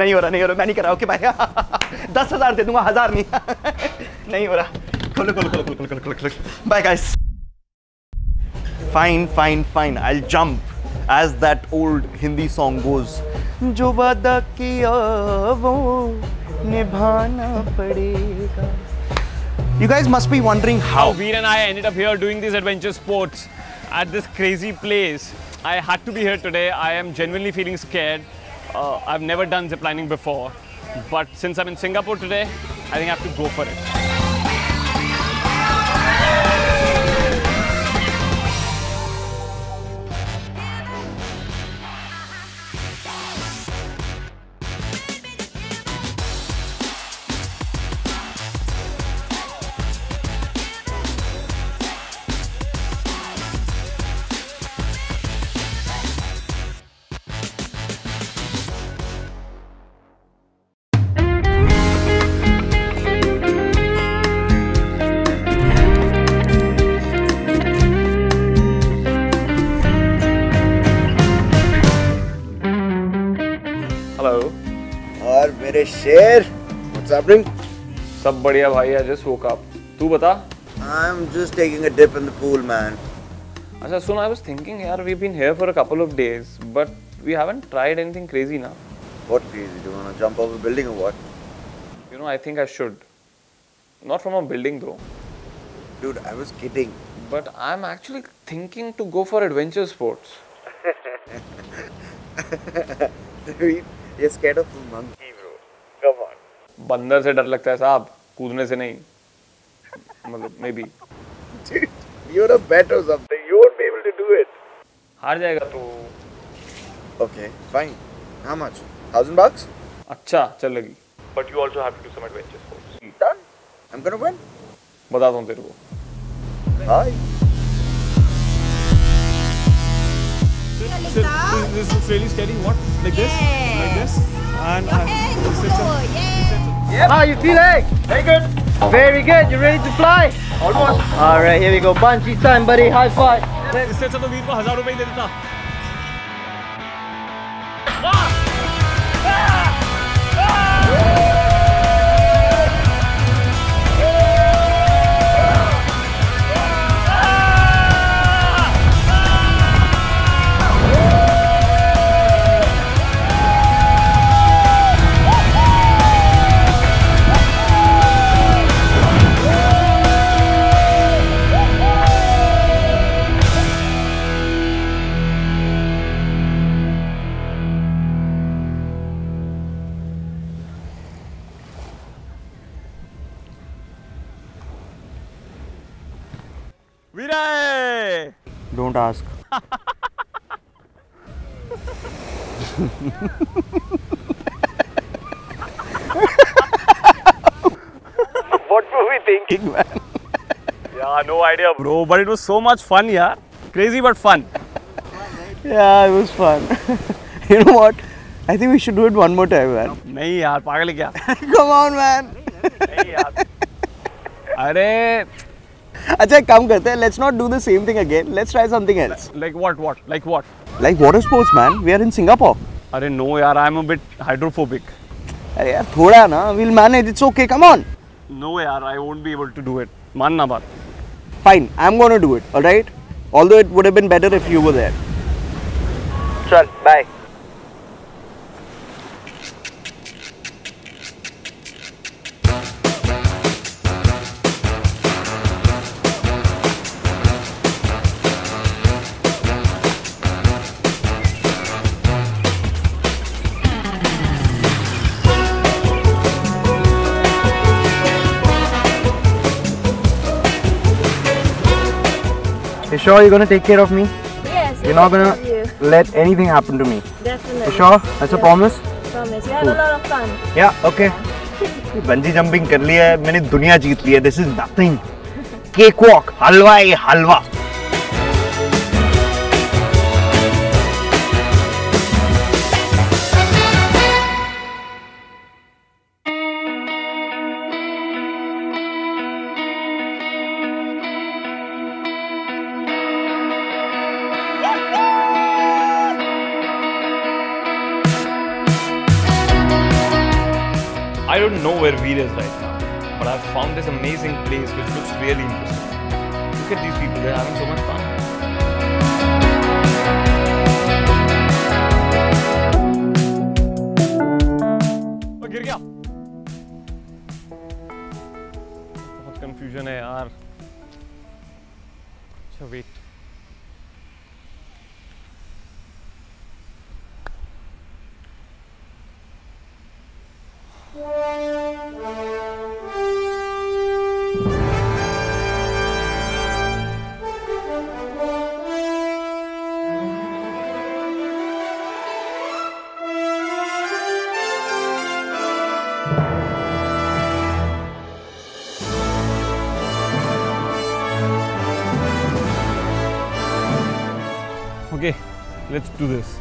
नहीं हो रहा नहीं हो रहा मैं नहीं कर रहा ओके बाय दस हज़ार दे दूँगा हज़ार नहीं नहीं हो रहा खोलो खोलो खोलो खोलो खोलो खोलो खोलो bye guys fine fine fine I jump as that old Hindi song goes जो वादा किया वो निभाना पड़ेगा You guys must be wondering how. Veer and I ended up here doing these adventure sports at this crazy place. I had to be here today. I am genuinely feeling scared. Uh, I've never done ziplining before. But since I'm in Singapore today, I think I have to go for it. शेर What's happening? सब बढ़िया भाई I just woke up. तू बता I'm just taking a dip in the pool, man. अच्छा सुन I was thinking यार we've been here for a couple of days but we haven't tried anything crazy ना What crazy? Do you want to jump off a building or what? You know I think I should. Not from a building though. Dude, I was kidding. But I'm actually thinking to go for adventure sports. You're scared of a monkey, on. बंदर से डर लगता है साहब कूदने से नहीं। मतलब मे बी यूर बेटर हार जाएगा तू। Okay fine how much 1000 bucks अच्छा चल लगी। But you also have to do some adventure sports done I am gonna win बताता हूँ तेरे को। Hi This looks really scary. What? Like yeah. this? Like? And uh, this is a- How you feeling? Very good. Very good. You ready to fly? Almost. All right, here we go. Bungee time, buddy. High five. इससे अच्छा तो वीर को हजार रुपए ही दे देता वीरे Don't ask. What were we thinking, man? yeah, no idea, bro. But it was so much fun, yeah. Crazy but fun. Yeah, it was fun. you know what? I think we should do it one more time, man. नहीं यार पागल है क्या Come on, man. नहीं यार अरे अच्छा एक काम करते हैं let's not do the same thing again let's try something else like what what like what? Like water sports man we are in Singapore अरे no यार I am a bit hydrophobic अरे यार थोड़ा ना will manage it's okay come on no यार I won't be able to do it. मानना बात। Fine I am gonna do it alright although it would have been better if you were there. चल bye sure you're gonna take care of me? Yes. You're not gonna you. let anything happen to me. Definitely. You sure? That's a promise? Promise. We had a lot of fun. Yeah, okay. Bungee jumping कर लिया है मैंने दुनिया जीत ली है this is nothing cake walk हलवा ये हलवा I don't know where Veer is right now, but I've found this amazing place which looks really interesting. Look at these people, they're having so much fun. Okay, let's do this.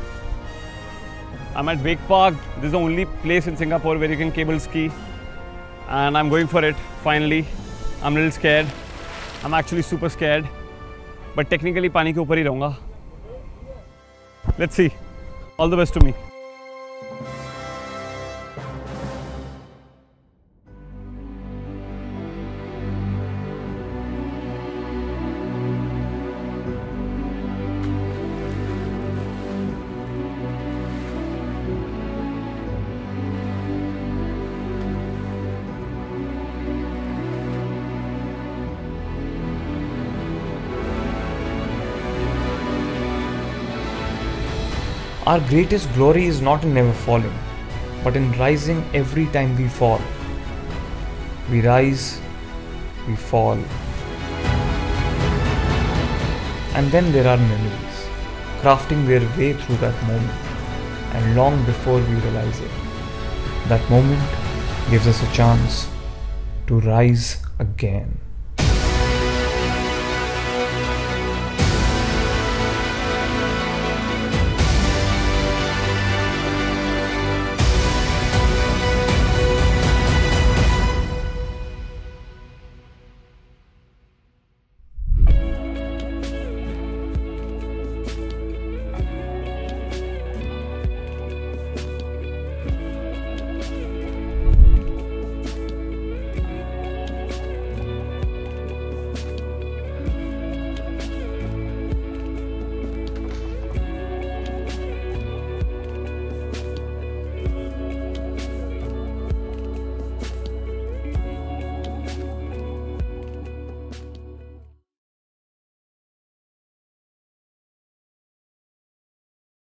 I'm at Wake Park. This is the only place in Singapore where you can cable ski. And I'm going for it finally. I'm a little scared. I'm actually super scared. But technically पानी के ऊपर ही रहूँगा. Let's see. All the best to me. Our greatest glory is not in never falling, but in rising every time we fall. We rise, we fall. And then there are memories, crafting their way through that moment, and long before we realize it, that moment gives us a chance to rise again.